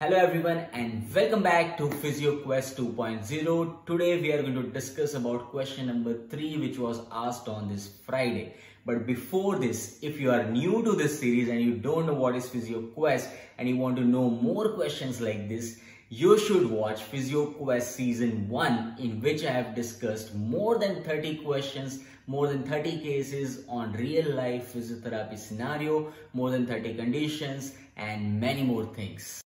Hello everyone and welcome back to PhysioQuest 2.0. Today we are going to discuss about question number 3 which was asked on this Friday. But before this, if you are new to this series and you don't know what is PhysioQuest and you want to know more questions like this, you should watch PhysioQuest season 1 in which I have discussed more than 30 questions, more than 30 cases on real life physiotherapy scenario, more than 30 conditions and many more things.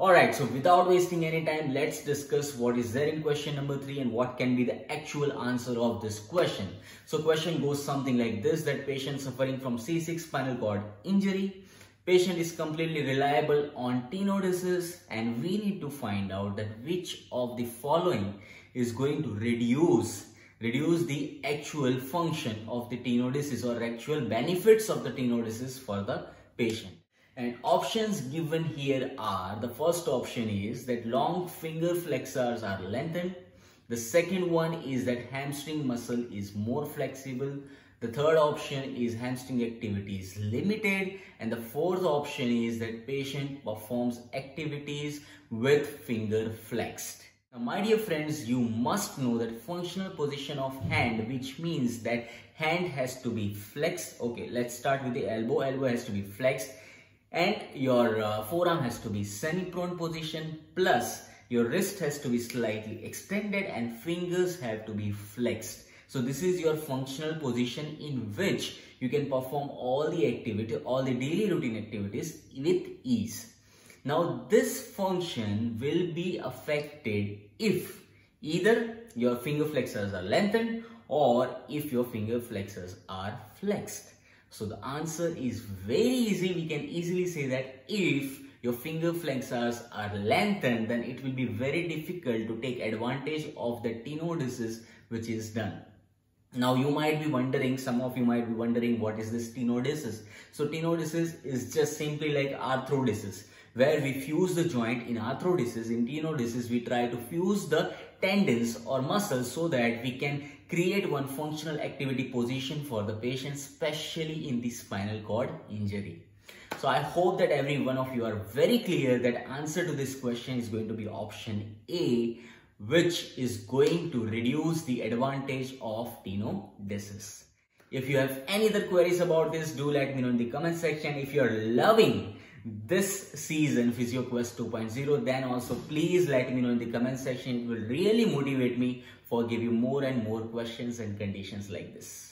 Alright, so without wasting any time, let's discuss what is there in question number 3 and what can be the actual answer of this question. So question goes something like this, that patient suffering from C6 spinal cord injury, patient is completely reliable on tenodesis and we need to find out that which of the following is going to reduce reduce the actual function of the tenodesis or actual benefits of the tenodesis for the patient. And options given here are, the first option is that long finger flexors are lengthened. The second one is that hamstring muscle is more flexible. The third option is hamstring activity is limited. And the fourth option is that patient performs activities with finger flexed. Now, my dear friends, you must know that functional position of hand, which means that hand has to be flexed. Okay, let's start with the elbow. Elbow has to be flexed and your uh, forearm has to be semi-prone position plus your wrist has to be slightly extended and fingers have to be flexed. So this is your functional position in which you can perform all the activity, all the daily routine activities with ease. Now this function will be affected if either your finger flexors are lengthened or if your finger flexors are flexed. So the answer is very easy. We can easily say that if your finger flexors are lengthened, then it will be very difficult to take advantage of the tenodesis which is done. Now you might be wondering, some of you might be wondering what is this tenodesis. So tenodesis is just simply like arthrodesis where we fuse the joint in arthrodesis. In tenodesis we try to fuse the tendons or muscles so that we can create one functional activity position for the patient, especially in the spinal cord injury. So I hope that every one of you are very clear that answer to this question is going to be option A, which is going to reduce the advantage of tenodesis. If you have any other queries about this, do let me know in the comment section. If you are loving this season PhysioQuest 2.0 then also please let me know in the comment section. It will really motivate me for give you more and more questions and conditions like this